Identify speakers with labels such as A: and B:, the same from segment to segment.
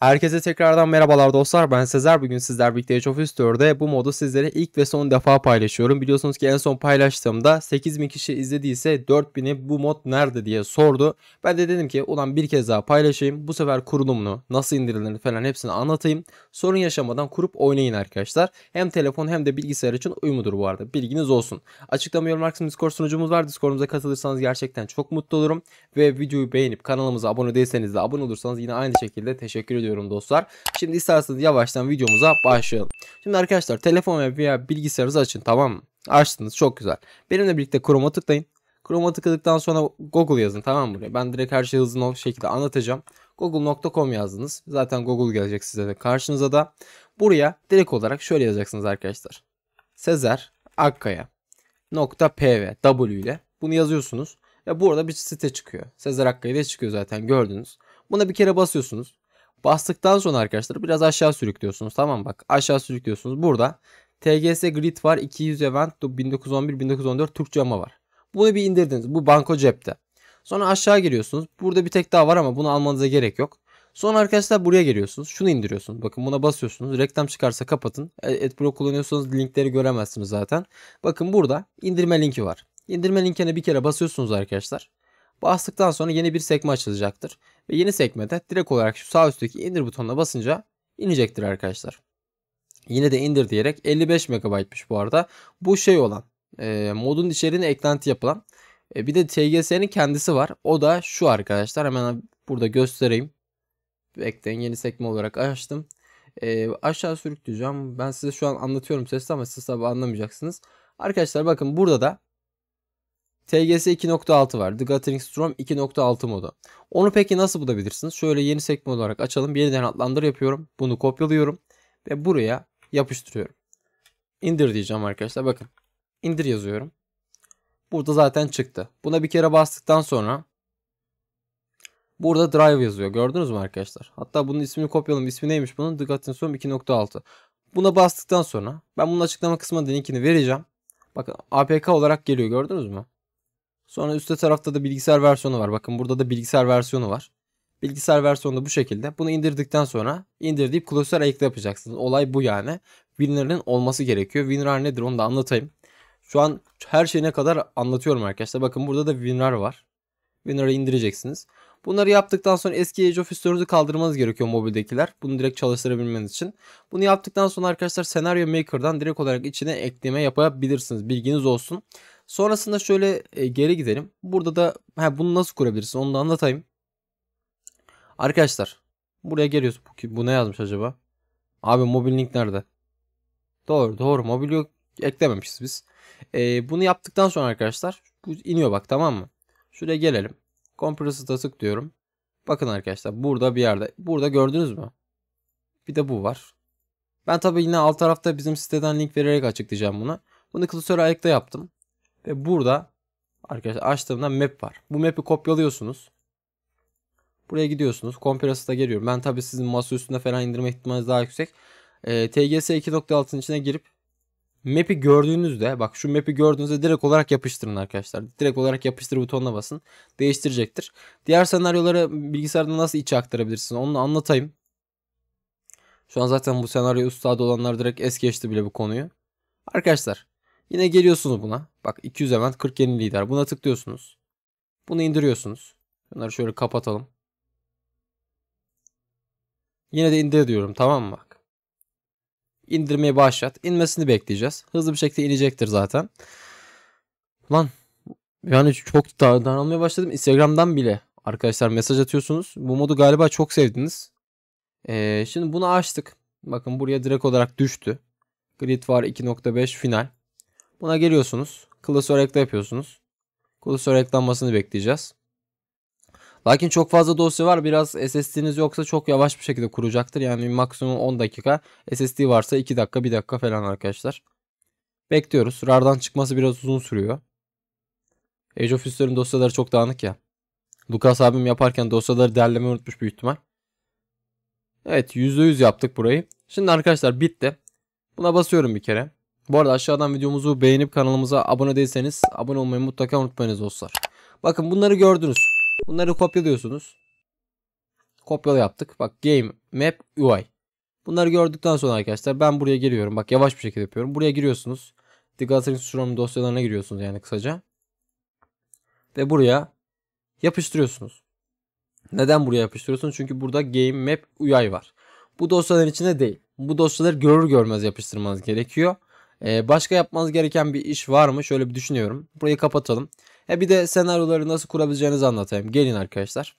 A: Herkese tekrardan merhabalar dostlar. Ben Sezer. Bugün sizler birlikte Age of History'de bu modu sizlere ilk ve son defa paylaşıyorum. Biliyorsunuz ki en son paylaştığımda 8000 kişi izlediyse 4000'i bu mod nerede diye sordu. Ben de dedim ki ulan bir kez daha paylaşayım. Bu sefer kurulumunu, nasıl indirilir falan hepsini anlatayım. Sorun yaşamadan kurup oynayın arkadaşlar. Hem telefon hem de bilgisayar için uyumudur bu arada. Bilginiz olsun. Açıklama yorum kısmında Discord sunucumuz var. Discord'umuza katılırsanız gerçekten çok mutlu olurum. Ve videoyu beğenip kanalımıza abone değilseniz de abone olursanız yine aynı şekilde teşekkür ediyorum ediyorum dostlar. Şimdi isterseniz yavaştan videomuza başlayalım. Şimdi arkadaşlar telefon veya bilgisayarınızı açın tamam mı? Açtınız çok güzel. Benimle birlikte Chrome'a tıklayın. Chrome'a tıkladıktan sonra Google yazın tamam mı buraya? Ben direkt her şeyi hızlı şekilde anlatacağım. Google.com yazdınız. Zaten Google gelecek size de karşınıza da. Buraya direkt olarak şöyle yazacaksınız arkadaşlar. Sezer Akkaya nokta pv w ile bunu yazıyorsunuz. Ve burada bir site çıkıyor. Sezer Akkaya diye çıkıyor zaten gördünüz. Buna bir kere basıyorsunuz. Bastıktan sonra arkadaşlar biraz aşağı sürüklüyorsunuz. Tamam bak aşağı sürüklüyorsunuz. Burada TGS Grid var 200 Event 1911-1914 Türkçe ama var. Bunu bir indirdiniz. Bu banko cepte. Sonra aşağı geliyorsunuz. Burada bir tek daha var ama bunu almanıza gerek yok. Sonra arkadaşlar buraya geliyorsunuz. Şunu indiriyorsunuz. Bakın buna basıyorsunuz. Reklam çıkarsa kapatın. E, Adblock kullanıyorsanız linkleri göremezsiniz zaten. Bakın burada indirme linki var. İndirme linkine bir kere basıyorsunuz arkadaşlar. Bastıktan sonra yeni bir sekme açılacaktır. Ve yeni sekmede direkt olarak şu sağ üstteki indir butonuna basınca inecektir arkadaşlar. Yine de indir diyerek 55 MB'mış bu arada. Bu şey olan e, modun içeriğine eklenti yapılan e, bir de TGS'nin kendisi var. O da şu arkadaşlar. Hemen burada göstereyim. Bekleyin yeni sekme olarak açtım. E, aşağı sürükleyeceğim. Ben size şu an anlatıyorum sesli ama siz tabi anlamayacaksınız. Arkadaşlar bakın burada da TGS 2.6 var. The Gathering Storm 2.6 modu. Onu peki nasıl bulabilirsiniz? Şöyle yeni sekme olarak açalım. Yeniden adlandır yapıyorum. Bunu kopyalıyorum. Ve buraya yapıştırıyorum. İndir diyeceğim arkadaşlar. Bakın. İndir yazıyorum. Burada zaten çıktı. Buna bir kere bastıktan sonra burada drive yazıyor. Gördünüz mü arkadaşlar? Hatta bunun ismini kopyalım. İsmi neymiş bunun? The Gathering Storm 2.6. Buna bastıktan sonra ben bunun açıklama kısmına linkini vereceğim. Bakın APK olarak geliyor gördünüz mü? Sonra üstte tarafta da bilgisayar versiyonu var. Bakın burada da bilgisayar versiyonu var. Bilgisayar versiyonu da bu şekilde. Bunu indirdikten sonra indir deyip klasör ayıkla yapacaksınız. Olay bu yani. Winrar'ın olması gerekiyor. WinRAR nedir onu da anlatayım. Şu an her şeyine kadar anlatıyorum arkadaşlar. Bakın burada da WinRAR var. WinRAR'ı indireceksiniz. Bunları yaptıktan sonra eski Age of History'ı kaldırmanız gerekiyor mobildekiler. Bunu direkt çalıştırabilmeniz için. Bunu yaptıktan sonra arkadaşlar Scenario Maker'dan direkt olarak içine ekleme yapabilirsiniz. Bilginiz olsun. Sonrasında şöyle e, geri gidelim. Burada da he, bunu nasıl kurabilirsin onu da anlatayım. Arkadaşlar buraya geliyoruz. Bu, bu ne yazmış acaba? Abi mobil link nerede? Doğru doğru mobil yok eklememişiz biz. E, bunu yaptıktan sonra arkadaşlar bu iniyor bak tamam mı? Şuraya gelelim. Compressed'a tıklıyorum. Bakın arkadaşlar burada bir yerde. Burada gördünüz mü? Bir de bu var. Ben tabii yine alt tarafta bizim siteden link vererek açıklayacağım bunu. Bunu klasör ayakta yaptım. Ve burada arkadaşlar açtığımda map var. Bu map'i kopyalıyorsunuz. Buraya gidiyorsunuz. Compress'ta geliyorum. Ben tabii sizin masa üstünde falan indirme ihtimaliniz daha yüksek. E, TGS 2.6'ın içine girip map'i gördüğünüzde bak şu map'i gördüğünüzde direkt olarak yapıştırın arkadaşlar. Direkt olarak yapıştır butonuna basın. Değiştirecektir. Diğer senaryoları bilgisayarda nasıl içe aktarabilirsin onu anlatayım. Şu an zaten bu senaryo ustadı olanlar direkt es geçti bile bu konuyu. Arkadaşlar Yine geliyorsunuz buna. Bak 200 event 40 yeni lider. Buna tıklıyorsunuz. Bunu indiriyorsunuz. Bunları şöyle kapatalım. Yine de indir diyorum tamam mı bak. İndirmeye başlat. İnmesini bekleyeceğiz. Hızlı bir şekilde inecektir zaten. Lan yani çok daralmaya başladım. Instagram'dan bile arkadaşlar mesaj atıyorsunuz. Bu modu galiba çok sevdiniz. Ee, şimdi bunu açtık. Bakın buraya direkt olarak düştü. Grid var 2.5 final. Buna geliyorsunuz. Klasör ekle yapıyorsunuz. Klasör eklenmesini bekleyeceğiz. Lakin çok fazla dosya var. Biraz SSD'niz yoksa çok yavaş bir şekilde kuracaktır. Yani maksimum 10 dakika. SSD varsa 2 dakika 1 dakika falan arkadaşlar. Bekliyoruz. RAR'dan çıkması biraz uzun sürüyor. Age of History'nin dosyaları çok dağınık ya. Lucas abim yaparken dosyaları derlemeyi unutmuş büyük ihtimal. Evet %100 yaptık burayı. Şimdi arkadaşlar bitti. Buna basıyorum bir kere. Bu arada aşağıdan videomuzu beğenip kanalımıza abone değilseniz abone olmayı mutlaka unutmayınız dostlar. Bakın bunları gördünüz. Bunları kopyalıyorsunuz. Kopyala yaptık. Bak game, map, UI. Bunları gördükten sonra arkadaşlar ben buraya geliyorum. Bak yavaş bir şekilde yapıyorum. Buraya giriyorsunuz. The Gathering Storm dosyalarına giriyorsunuz yani kısaca. Ve buraya yapıştırıyorsunuz. Neden buraya yapıştırıyorsunuz? Çünkü burada game, map, UI var. Bu dosyaların içinde değil. Bu dosyaları görür görmez yapıştırmanız gerekiyor. Ee, başka yapmanız gereken bir iş var mı? Şöyle bir düşünüyorum. Burayı kapatalım. E bir de senaryoları nasıl kurabileceğinizi anlatayım. Gelin arkadaşlar.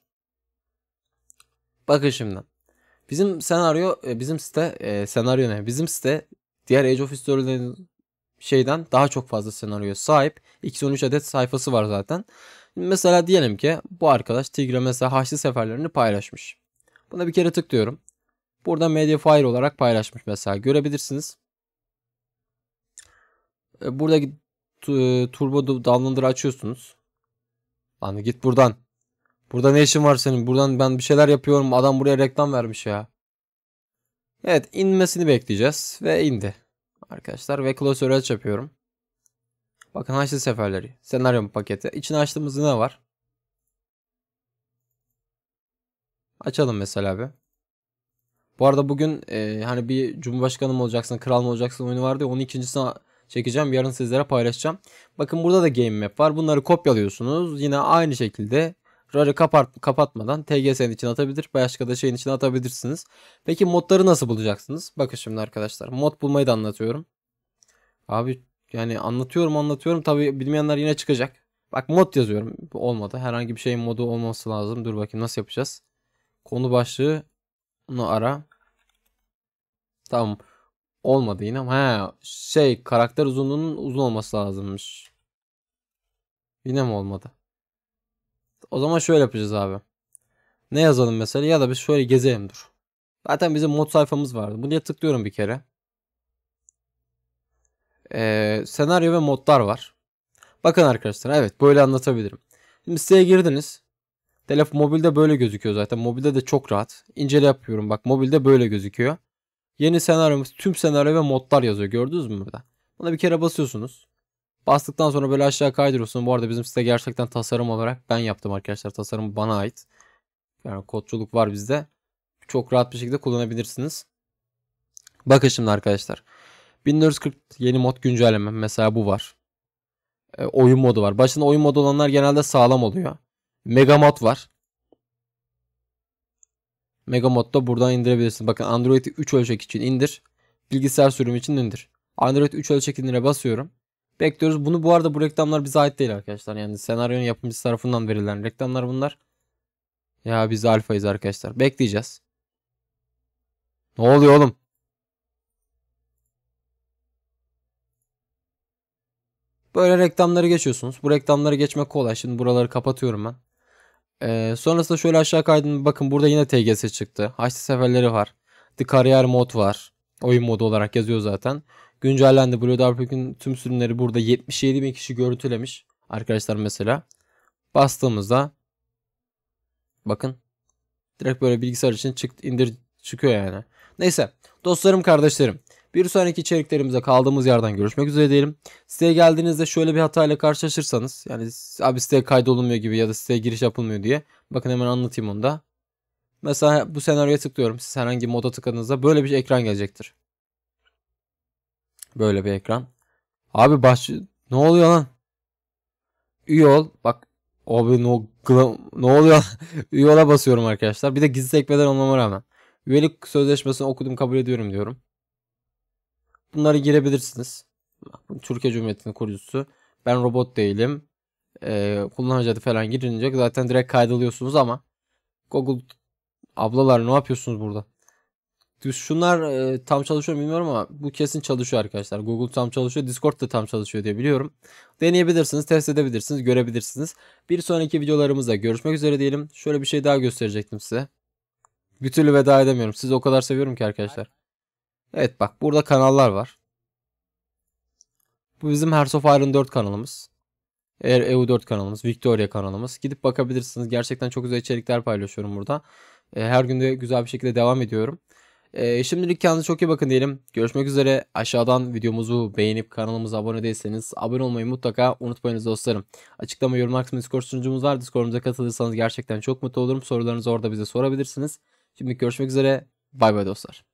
A: Bakın şimdi. Bizim senaryo, e, bizim site, e, senaryo ne? Bizim site diğer Age of History'lerin şeyden daha çok fazla senaryoya sahip. 213 adet sayfası var zaten. Mesela diyelim ki bu arkadaş Tigre mesela Haçlı seferlerini paylaşmış. Buna bir kere tıklıyorum. Burada Mediafire olarak paylaşmış mesela. Görebilirsiniz. E, buradaki turbo downloader'ı açıyorsunuz. Lan git buradan. Burada ne işin var senin? Buradan ben bir şeyler yapıyorum. Adam buraya reklam vermiş ya. Evet inmesini bekleyeceğiz. Ve indi. Arkadaşlar ve close search yapıyorum. Bakın Haçlı Seferleri. Senaryo paketi. İçine açtığımızda ne var? Açalım mesela bir. Bu arada bugün e, hani bir Cumhurbaşkanı mı olacaksın, kral mı olacaksın oyunu vardı ya onun ikincisini çekeceğim. Yarın sizlere paylaşacağım. Bakın burada da game map var. Bunları kopyalıyorsunuz. Yine aynı şekilde RAR'ı kapat, kapatmadan TGS'nin içine atabilir. Başka da şeyin içine atabilirsiniz. Peki modları nasıl bulacaksınız? Bakın şimdi arkadaşlar. Mod bulmayı da anlatıyorum. Abi yani anlatıyorum anlatıyorum. Tabi bilmeyenler yine çıkacak. Bak mod yazıyorum. Olmadı. Herhangi bir şeyin modu olması lazım. Dur bakayım nasıl yapacağız. Konu başlığı onu ara. Tamam. Olmadı yine ama he, şey karakter uzunluğunun uzun olması lazımmış. Yine mi olmadı? O zaman şöyle yapacağız abi. Ne yazalım mesela ya da biz şöyle gezelim dur. Zaten bizim mod sayfamız vardı. Buraya tıklıyorum bir kere. Ee, senaryo ve modlar var. Bakın arkadaşlar evet böyle anlatabilirim. Şimdi siteye girdiniz. Telefon mobilde böyle gözüküyor zaten. Mobilde de çok rahat. İncele yapıyorum. Bak mobilde böyle gözüküyor. Yeni senaryomuz tüm senaryo ve modlar yazıyor. Gördünüz mü burada? Buna bir kere basıyorsunuz. Bastıktan sonra böyle aşağı kaydırıyorsun. Bu arada bizim site gerçekten tasarım olarak ben yaptım arkadaşlar. Tasarım bana ait. Yani kodculuk var bizde. Çok rahat bir şekilde kullanabilirsiniz. Bakın şimdi arkadaşlar. 1440 yeni mod güncelleme. Mesela bu var. E, oyun modu var. Başında oyun modu olanlar genelde sağlam oluyor. Mega mod var. Mega modda buradan indirebilirsin. Bakın Android'i 3 ölçek için indir. Bilgisayar sürümü için indir. Android 3 ölçek indire basıyorum. Bekliyoruz. Bunu bu arada bu reklamlar bize ait değil arkadaşlar. Yani senaryonun yapımcısı tarafından verilen reklamlar bunlar. Ya biz alfayız arkadaşlar. Bekleyeceğiz. Ne oluyor oğlum? Böyle reklamları geçiyorsunuz. Bu reklamları geçmek kolay. Şimdi buraları kapatıyorum ben. Ee, sonrasında şöyle aşağı kaydım. Bakın burada yine TGS çıktı. Haçlı seferleri var. The Kariyer mod var. Oyun modu olarak yazıyor zaten. Güncellendi. Blue Dark tüm sürümleri burada 77 bin kişi görüntülemiş. Arkadaşlar mesela. Bastığımızda bakın direkt böyle bilgisayar için çık, indir çıkıyor yani. Neyse dostlarım kardeşlerim. Bir sonraki içeriklerimize kaldığımız yerden görüşmek üzere diyelim. Siteye geldiğinizde şöyle bir hatayla karşılaşırsanız yani abi siteye kaydolunmuyor gibi ya da siteye giriş yapılmıyor diye. Bakın hemen anlatayım onu da. Mesela bu senaryoya tıklıyorum. Siz herhangi moda tıkladığınızda böyle bir ekran gelecektir. Böyle bir ekran. Abi baş... Ne oluyor lan? Üye ol. Bak Abi no, ne oluyor? Üye ola basıyorum arkadaşlar. Bir de gizli sekmeden olmama rağmen. Üyelik sözleşmesini okudum kabul ediyorum diyorum. Bunları girebilirsiniz. Türkiye Cumhuriyeti'nin kurucusu. Ben robot değilim. Ee, kullanıcı adı falan girince zaten direkt kaydoluyorsunuz ama Google ablalar ne yapıyorsunuz burada? Şunlar e, tam çalışıyor bilmiyorum ama bu kesin çalışıyor arkadaşlar. Google tam çalışıyor. Discord da tam çalışıyor diye biliyorum. Deneyebilirsiniz, test edebilirsiniz, görebilirsiniz. Bir sonraki videolarımızda görüşmek üzere diyelim. Şöyle bir şey daha gösterecektim size. Bir türlü veda edemiyorum. Sizi o kadar seviyorum ki arkadaşlar. Evet bak burada kanallar var. Bu bizim Hearts of Iron 4 kanalımız. Eğer EU4 kanalımız, Victoria kanalımız. Gidip bakabilirsiniz. Gerçekten çok güzel içerikler paylaşıyorum burada. Her gün de güzel bir şekilde devam ediyorum. Ee, şimdilik kendinize çok iyi bakın diyelim. Görüşmek üzere. Aşağıdan videomuzu beğenip kanalımıza abone değilseniz abone olmayı mutlaka unutmayınız dostlarım. Açıklama yorum kısmında Discord sunucumuz var. Discord'umuza katılırsanız gerçekten çok mutlu olurum. Sorularınızı orada bize sorabilirsiniz. Şimdi görüşmek üzere. Bay bay dostlar.